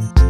Bye.